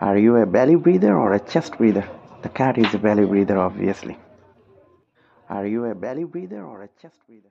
Are you a belly breather or a chest breather? The cat is a belly breather, obviously. Are you a belly breather or a chest breather?